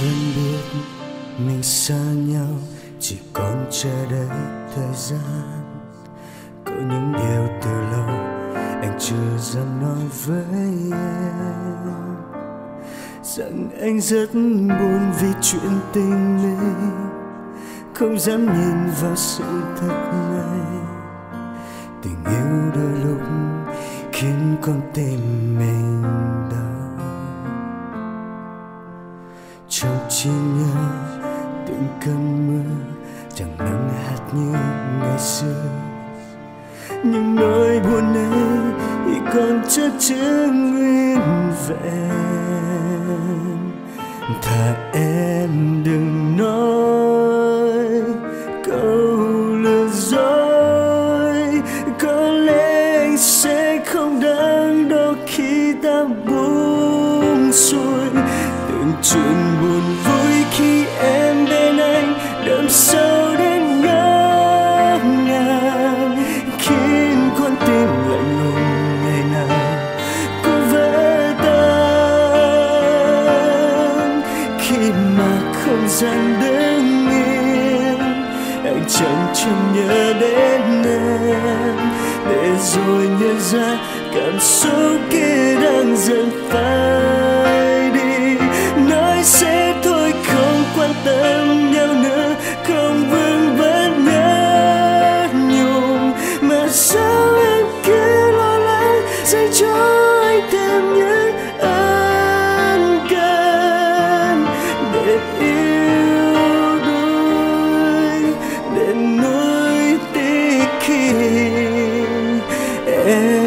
vẫn biết mình xa nhau, chỉ còn chờ đợi thời gian. Có những điều từ lâu anh chưa dám nói với em. Rằng anh rất buồn vì chuyện tình mình, không dám nhìn vào sự thật này. Tình yêu đôi lúc khiến con tim mình chỉ nhớ từng cơn mưa, chẳng nắng hạt như ngày xưa. Nhưng nỗi buồn ấy thì còn chất chứa nguyên vẹn. Thà em đừng nói câu lừa dối. Có lẽ anh sẽ không đáng đâu khi ta buông xuôi. Từng chuyện chẳng chẳng nhớ đến em. Để rồi nhận ra cảm xúc kia đang dần phai em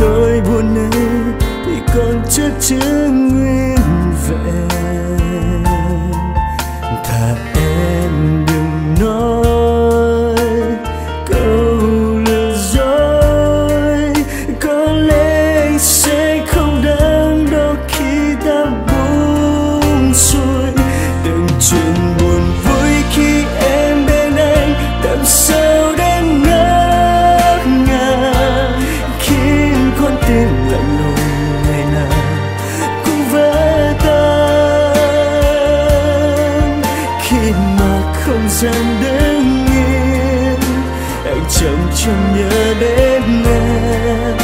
nỗi buồn ấy thì còn chất chứa nguyên vẹn. Thật gian đứng yên anh chậm chậm nhớ đến em.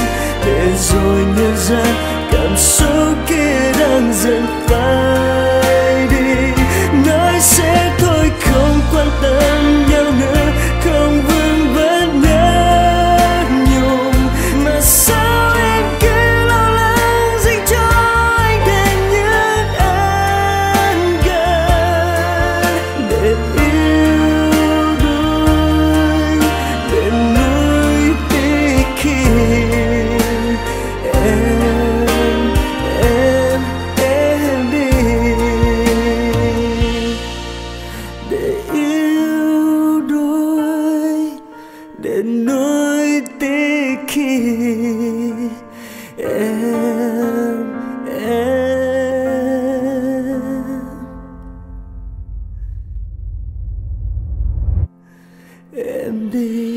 Để rồi nhận ra cảm xúc kia đang dần để nuối tiếc khi em em. Em đi.